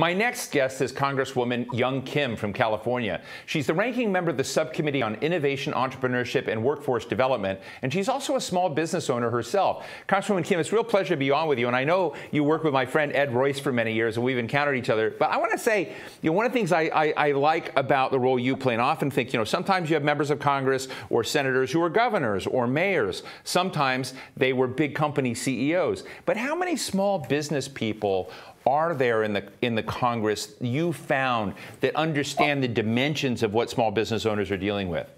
My next guest is Congresswoman Young Kim from California. She's the ranking member of the Subcommittee on Innovation, Entrepreneurship, and Workforce Development, and she's also a small business owner herself. Congresswoman Kim, it's a real pleasure to be on with you, and I know you worked with my friend Ed Royce for many years, and we've encountered each other. But I want to say, you know, one of the things I, I, I like about the role you play, and I often think, you know, sometimes you have members of Congress or senators who are governors or mayors. Sometimes they were big company CEOs. But how many small business people are there in the in the Congress you found that understand the dimensions of what small business owners are dealing with?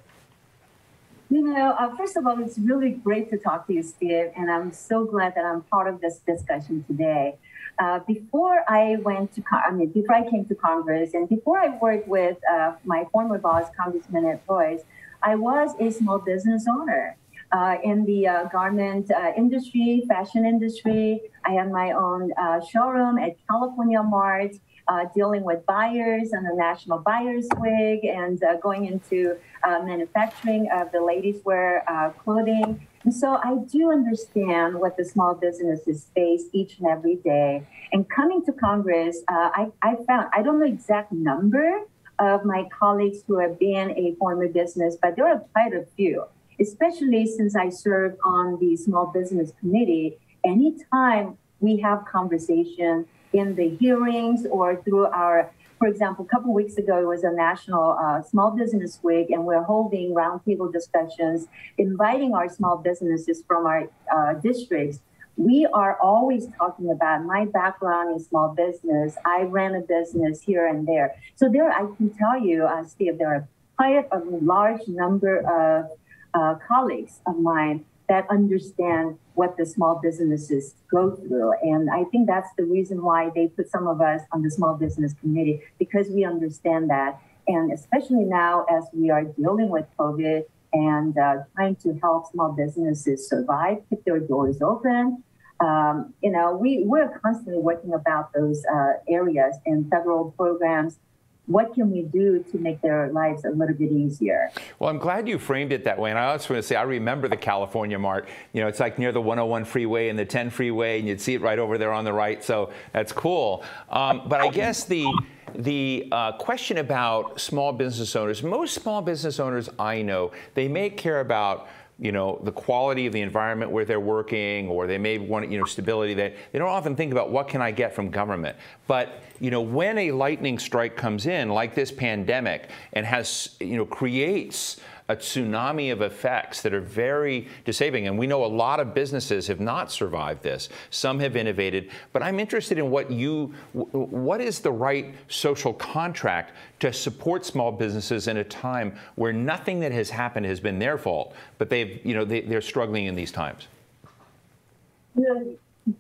You know, uh, first of all, it's really great to talk to you, Steve, and I'm so glad that I'm part of this discussion today. Uh, before I went to, I mean, before I came to Congress, and before I worked with uh, my former boss, Congressman Ed Royce, I was a small business owner uh, in the uh, garment uh, industry, fashion industry. I have my own uh, showroom at California Mart, uh, dealing with buyers and the National Buyers Week and uh, going into manufacturing of the ladies' wear clothing. And so I do understand what the small businesses face each and every day. And coming to Congress, I, I found, I don't know exact number of my colleagues who have been a former business, but there are quite a few especially since I serve on the Small Business Committee, anytime we have conversation in the hearings or through our, for example, a couple weeks ago, it was a National uh, Small Business Week, and we're holding roundtable discussions, inviting our small businesses from our uh, districts. We are always talking about my background in small business. I ran a business here and there. So there, I can tell you, uh, Steve, there are quite a large number of uh, colleagues of mine that understand what the small businesses go through. And I think that's the reason why they put some of us on the small business committee because we understand that. And especially now as we are dealing with COVID and uh, trying to help small businesses survive, keep their doors open. Um, you know, we, we're constantly working about those uh, areas and federal programs what can we do to make their lives a little bit easier? Well, I'm glad you framed it that way. And I also want to say, I remember the California Mart. You know, it's like near the 101 freeway and the 10 freeway, and you'd see it right over there on the right. So that's cool. Um, but I guess the the uh, question about small business owners, most small business owners I know, they may care about you know, the quality of the environment where they're working, or they may want, you know, stability. They, they don't often think about what can I get from government. But, you know, when a lightning strike comes in, like this pandemic, and has, you know, creates a tsunami of effects that are very disabling. And we know a lot of businesses have not survived this. Some have innovated. But I'm interested in what you, what is the right social contract to support small businesses in a time where nothing that has happened has been their fault, but they've, you know, they, they're struggling in these times?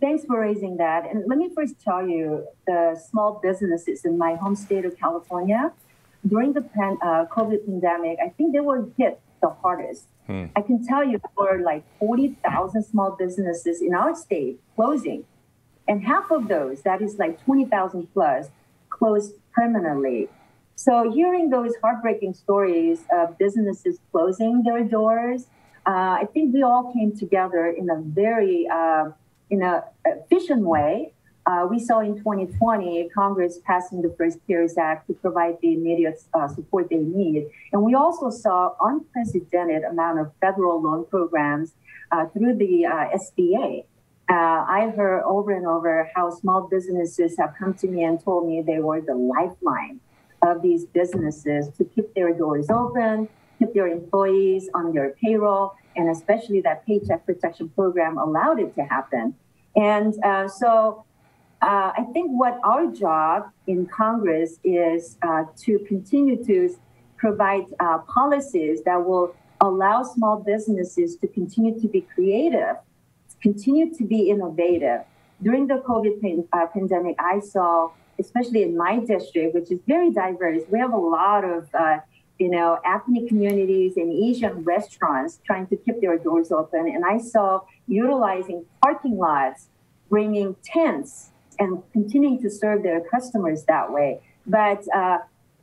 Thanks for raising that. And let me first tell you the small businesses in my home state of California during the pan, uh, COVID pandemic, I think they were hit the hardest. Hmm. I can tell you there were like 40,000 small businesses in our state closing. And half of those, that is like 20,000 plus, closed permanently. So hearing those heartbreaking stories of businesses closing their doors, uh, I think we all came together in a very, uh, in a efficient way uh, we saw in 2020 Congress passing the first CARES Act to provide the immediate uh, support they need. And we also saw unprecedented amount of federal loan programs uh, through the uh, SBA. Uh, I heard over and over how small businesses have come to me and told me they were the lifeline of these businesses to keep their doors open, keep their employees on their payroll, and especially that Paycheck Protection Program allowed it to happen. And uh, so uh, I think what our job in Congress is uh, to continue to provide uh, policies that will allow small businesses to continue to be creative, continue to be innovative. During the COVID pan- uh, pandemic, I saw, especially in my district, which is very diverse, we have a lot of uh, you know, ethnic communities and Asian restaurants trying to keep their doors open. And I saw utilizing parking lots, bringing tents and continuing to serve their customers that way. But uh,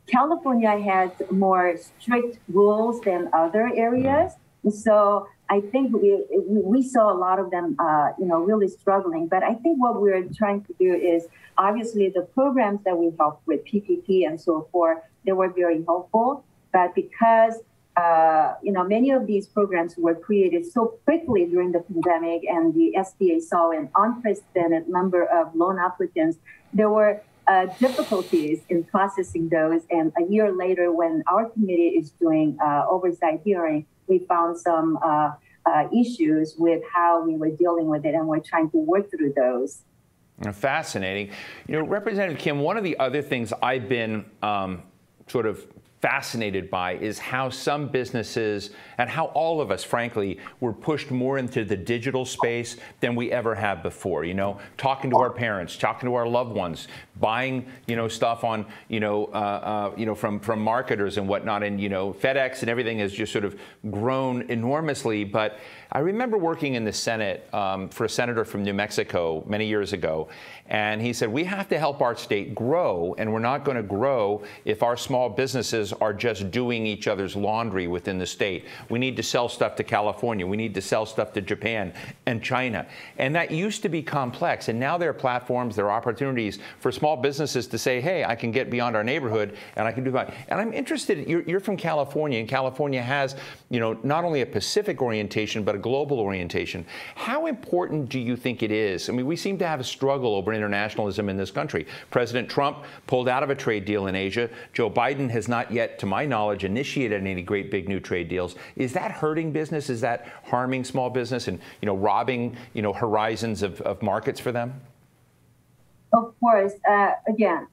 California has more strict rules than other areas. So I think we, we saw a lot of them, uh, you know, really struggling. But I think what we're trying to do is obviously the programs that we helped with PPP and so forth, they were very helpful. But because uh, you know, many of these programs were created so quickly during the pandemic, and the SBA saw an unprecedented number of loan applicants. There were uh, difficulties in processing those, and a year later, when our committee is doing uh, oversight hearing, we found some uh, uh, issues with how we were dealing with it, and we're trying to work through those. Fascinating. You know, Representative Kim, one of the other things I've been um, sort of fascinated by is how some businesses and how all of us, frankly, were pushed more into the digital space than we ever have before. You know, talking to our parents, talking to our loved ones, buying you know stuff on you know uh, uh, you know from from marketers and whatnot, and you know FedEx and everything has just sort of grown enormously. But I remember working in the Senate um, for a senator from New Mexico many years ago, and he said we have to help our state grow, and we're not going to grow if our small businesses are just doing each other's laundry within the state. We need to sell stuff to California. We need to sell stuff to Japan and China. And that used to be complex. And now there are platforms, there are opportunities for small businesses to say, hey, I can get beyond our neighborhood and I can do that. And I'm interested, you're, you're from California, and California has, you know, not only a Pacific orientation, but a global orientation. How important do you think it is? I mean, we seem to have a struggle over internationalism in this country. President Trump pulled out of a trade deal in Asia. Joe Biden has not yet, to my knowledge, initiated any great big new trade deals. Is that hurting business? Is that harming small business and, you know, robbing, you know, horizons of, of markets for them? Of course. Uh, again,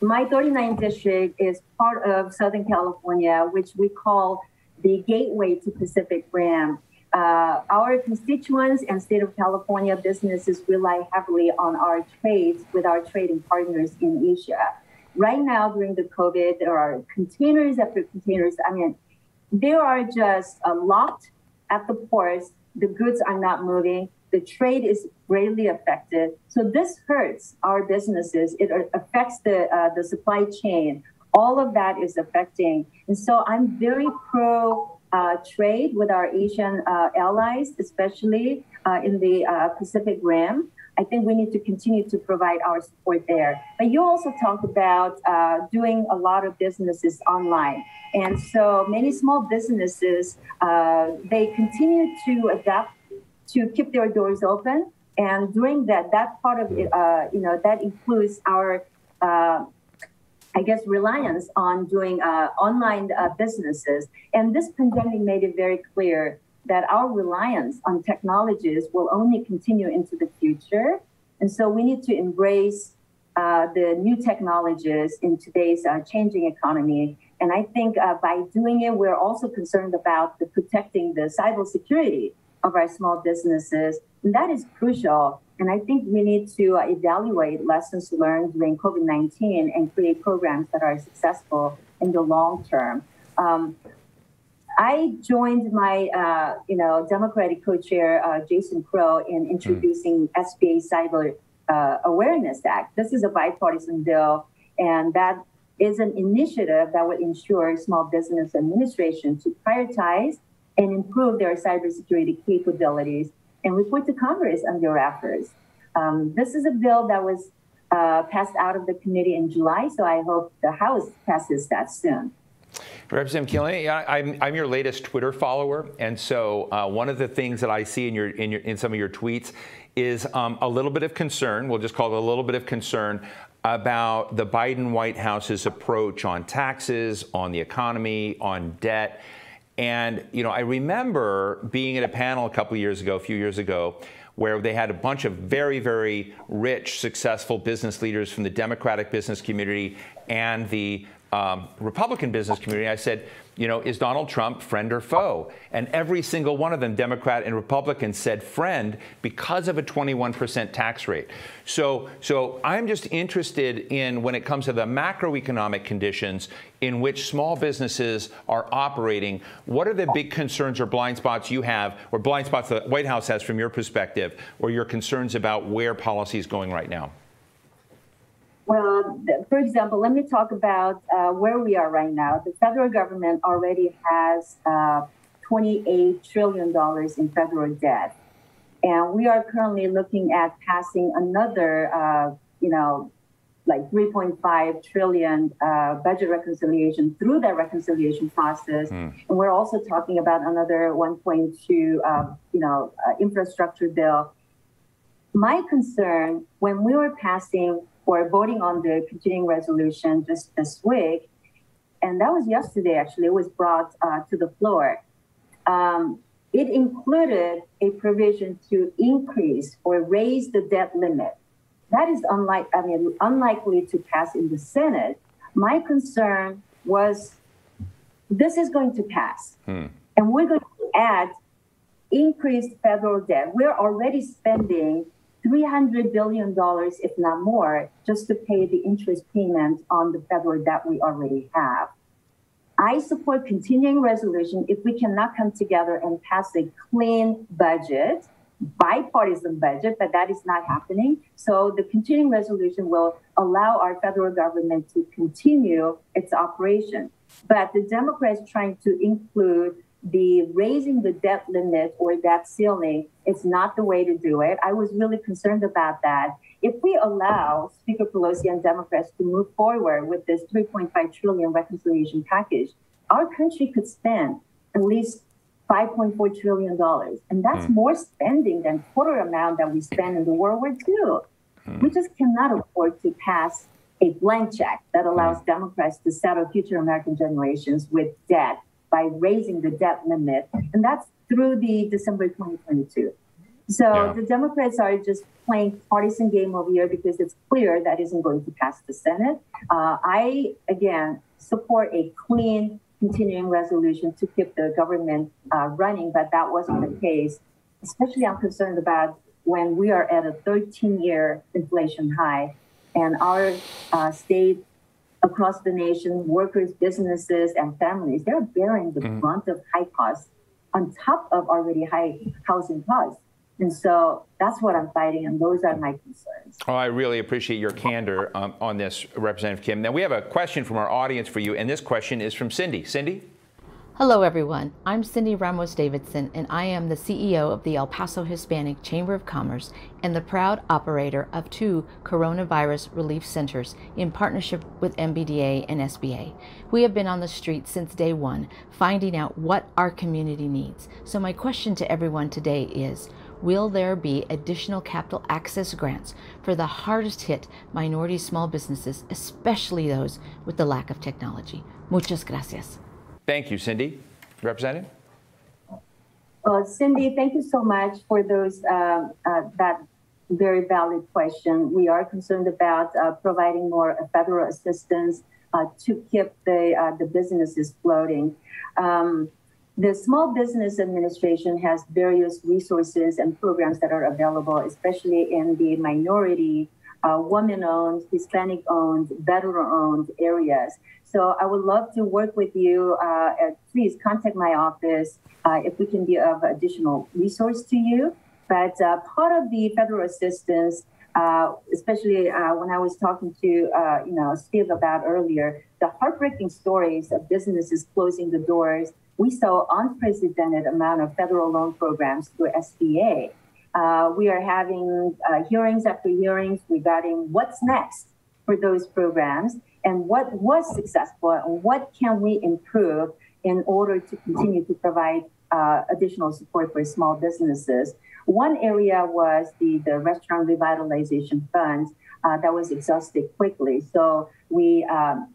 my 39th district is part of Southern California, which we call the gateway to Pacific Rim. Uh, our constituents and state of California businesses rely heavily on our trades with our trading partners in Asia. Right now, during the COVID, there are containers after containers. I mean, they are just uh, locked at the ports. The goods are not moving. The trade is greatly affected. So this hurts our businesses. It affects the uh, the supply chain. All of that is affecting. And so I'm very pro uh, trade with our Asian uh, allies, especially uh, in the uh, Pacific Rim. I think we need to continue to provide our support there. But you also talked about uh, doing a lot of businesses online. And so many small businesses, uh, they continue to adapt to keep their doors open. And during that, that part of it, uh, you know, that includes our, uh, I guess, reliance on doing uh, online uh, businesses. And this pandemic made it very clear that our reliance on technologies will only continue into the future. And so we need to embrace uh, the new technologies in today's uh, changing economy. And I think uh, by doing it, we're also concerned about the protecting the cybersecurity of our small businesses. And that is crucial. And I think we need to uh, evaluate lessons learned during COVID 19 and create programs that are successful in the long term. Um, I joined my, uh, you know, Democratic co-chair uh, Jason Crow in introducing mm. SBA Cyber uh, Awareness Act. This is a bipartisan bill, and that is an initiative that would ensure small business administration to prioritize and improve their cybersecurity capabilities and report to Congress on their efforts. Um, this is a bill that was uh, passed out of the committee in July, so I hope the House passes that soon. Representative Keeling, I'm, I'm your latest Twitter follower, and so uh, one of the things that I see in your in, your, in some of your tweets is um, a little bit of concern. We'll just call it a little bit of concern about the Biden White House's approach on taxes, on the economy, on debt. And you know, I remember being at a panel a couple years ago, a few years ago, where they had a bunch of very, very rich, successful business leaders from the Democratic business community and the um, Republican business community, I said, you know, is Donald Trump friend or foe? And every single one of them, Democrat and Republican, said friend because of a 21% tax rate. So, so I'm just interested in when it comes to the macroeconomic conditions in which small businesses are operating. What are the big concerns or blind spots you have, or blind spots the White House has from your perspective, or your concerns about where policy is going right now? Well, for example, let me talk about uh, where we are right now. The federal government already has uh, $28 trillion in federal debt. And we are currently looking at passing another, uh, you know, like 3.5 trillion uh, budget reconciliation through that reconciliation process. Mm. And we're also talking about another 1.2, uh, you know, uh, infrastructure bill. My concern when we were passing or voting on the continuing resolution just this week, and that was yesterday actually, it was brought uh, to the floor. Um, it included a provision to increase or raise the debt limit that is unlike, I mean, unlikely to pass in the Senate. My concern was this is going to pass. Hmm. And we're going to add increased federal debt. We're already spending $300 billion, if not more, just to pay the interest payment on the federal debt we already have. I support continuing resolution if we cannot come together and pass a clean budget bipartisan budget, but that is not happening. So the continuing resolution will allow our federal government to continue its operation. But the Democrats trying to include the raising the debt limit or debt ceiling is not the way to do it. I was really concerned about that. If we allow Speaker Pelosi and Democrats to move forward with this 3.5 trillion reconciliation package, our country could spend at least $5.4 trillion. And that's mm. more spending than total amount that we spent in the World War II. Mm. We just cannot afford to pass a blank check that allows mm. Democrats to settle future American generations with debt by raising the debt limit. And that's through the December 2022. So yeah. the Democrats are just playing partisan game over here because it's clear that isn't going to pass the Senate. Uh, I, again, support a clean continuing resolution to keep the government uh, running, but that wasn't the case. Especially, I'm concerned about when we are at a 13 year inflation high and our uh, state across the nation, workers, businesses, and families, they're bearing the mm-hmm. brunt of high costs on top of already high housing costs. And so that's what I'm fighting, and those are my concerns. Oh, I really appreciate your candor um, on this, Representative Kim. Now, we have a question from our audience for you, and this question is from Cindy. Cindy? Hello, everyone. I'm Cindy Ramos Davidson, and I am the CEO of the El Paso Hispanic Chamber of Commerce and the proud operator of two coronavirus relief centers in partnership with MBDA and SBA. We have been on the street since day one, finding out what our community needs. So, my question to everyone today is will there be additional capital access grants for the hardest hit minority small businesses, especially those with the lack of technology? Muchas gracias. Thank you, Cindy. Representative? Uh, Cindy, thank you so much for those uh, uh, that very valid question. We are concerned about uh, providing more federal assistance uh, to keep the uh, the businesses floating. Um, the Small Business Administration has various resources and programs that are available, especially in the minority, uh, woman owned, Hispanic owned, veteran owned areas. So I would love to work with you. Uh, please contact my office uh, if we can be of additional resource to you. But uh, part of the federal assistance, uh, especially uh, when I was talking to you know Steve about earlier, the heartbreaking stories of businesses closing the doors we saw unprecedented amount of federal loan programs through SBA. Uh, we are having uh, hearings after hearings regarding what's next for those programs and what was successful and what can we improve in order to continue to provide uh, additional support for small businesses. One area was the, the restaurant revitalization fund uh, that was exhausted quickly. So we um,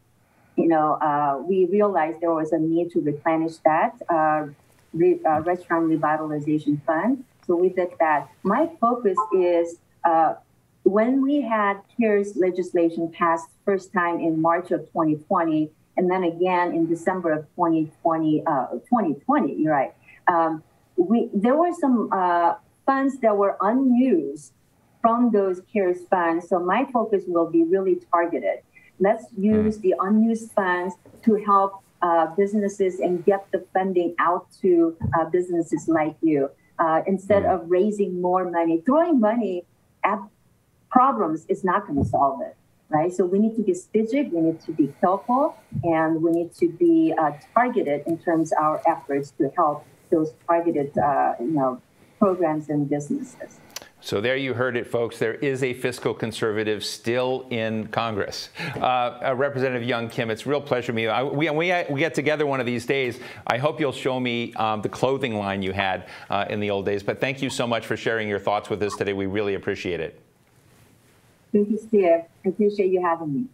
you know, uh, we realized there was a need to replenish that uh, re, uh, restaurant revitalization fund. So we did that. My focus is uh, when we had CARES legislation passed first time in March of 2020, and then again in December of 2020, 2020, uh, you're right. Um, we, there were some uh, funds that were unused from those CARES funds. So my focus will be really targeted. Let's use mm. the unused funds to help uh, businesses and get the funding out to uh, businesses like you uh, instead mm. of raising more money. Throwing money at problems is not going to solve it, right? So we need to be strategic, we need to be careful, and we need to be uh, targeted in terms of our efforts to help those targeted, uh, you know, programs and businesses. So there you heard it, folks. There is a fiscal conservative still in Congress. Uh, Representative Young Kim, it's a real pleasure to meet you. I, we, we, we, get together one of these days. I hope you'll show me um, the clothing line you had uh, in the old days. But thank you so much for sharing your thoughts with us today. We really appreciate it. Thank you, Steve. I appreciate you having me.